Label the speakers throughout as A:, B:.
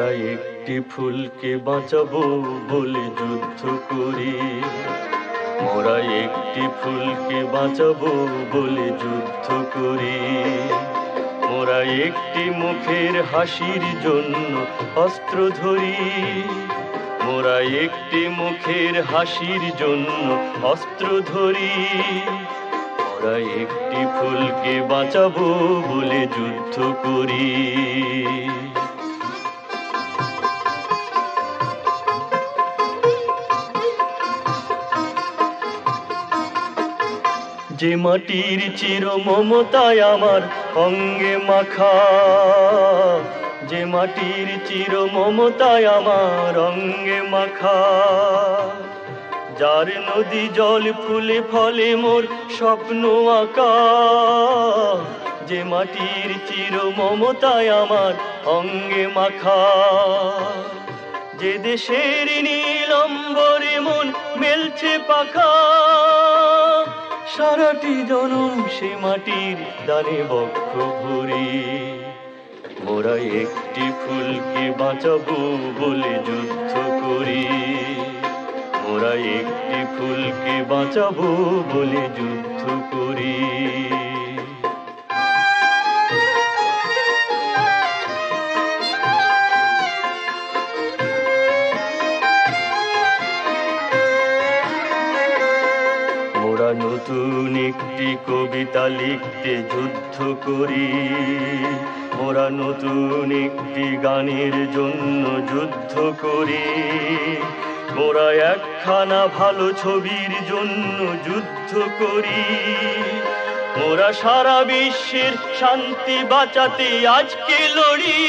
A: একটি ফুলকে বাঁচাবো বলে যুদ্ধ করি। মোরা একটি ফুলকে বাঁচাবো বলে যুদ্ধ করি। মোরা একটি মুখের হাসির জন্য অস্ত্র ধরি। মোরা একটি মুখের হাসির জন্য অস্ত্র ধরি। মোরা একটি ফুলকে বাঁচাবো বলে যুদ্ধ করি। যে মাটির চির মমতায় আমার অঙ্গে মাখা। যে মাটির চির মমতায় আমার অঙ্গে মাখা। যার নদী জল ফুলে ফলে মোর স্বপ্ন আঁকা। যে মাটির চির মমতায় আমার অঙ্গে মাখা। যে দেশের নীলম্বরে মন মেলছে পাখা। সারাটি জনম সে মাটির দানে বক্ষ ভরি। মোরা একটি ফুলকে বাঁচাবো বলে যুদ্ধ করি। মোরা একটি ফুলকে বাঁচাবো বলে যুদ্ধ করি। নতুন একটি কবিতা লিখতে যুদ্ধ করি। মোরা নতুন একটি গানের জন্য যুদ্ধ করি। মোরা একখানা ভালো ছবির জন্য যুদ্ধ করি। মোরা সারা বিশ্বের শান্তি বাঁচাতে আজকে লড়ি।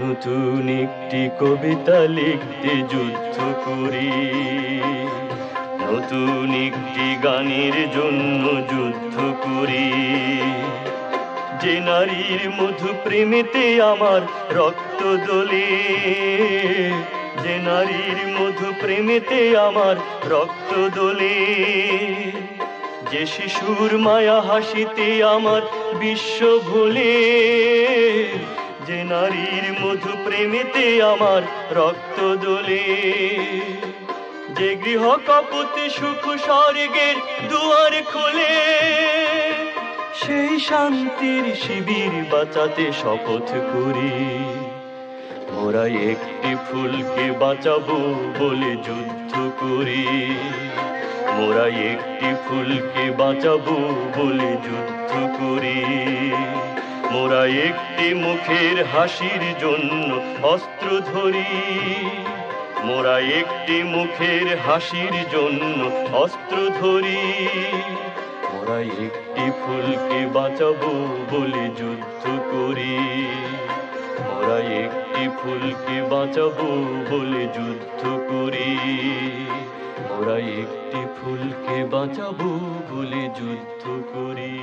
A: নতুন একটি কবিতা লিখতে যুদ্ধ করি। নতুন একটি গানের জন্য যুদ্ধ করি। যে নারীর মধু প্রেমেতে আমার রক্ত দোলে যে নারীর মধু প্রেমেতে আমার রক্ত দোলে যে শিশুর মায়া হাসিতে আমার বিশ্ব ভুলে, যে নারীর মধু প্রেমেতে আমার রক্ত দোলে যে গৃহ কপতে সুখ স্বর্গের দুয়ার খোলে, সেই শান্তির শিবির বাঁচাতে শপথ করি। মোরা একটি ফুলকে বাঁচাবো বলে যুদ্ধ করি। মোরা একটি ফুলকে বাঁচাবো বলে যুদ্ধ করি। মোরা একটি মুখের হাসির জন্য অস্ত্র ধরি। মোরা একটি মুখের হাসির জন্য অস্ত্র ধরি। মোরা একটি ফুলকে বাঁচাবো বলে যুদ্ধ করি। মোরা একটি ফুলকে বাঁচাবো বলে যুদ্ধ করি। মোরা একটি ফুলকে বাঁচাবো বলে যুদ্ধ করি।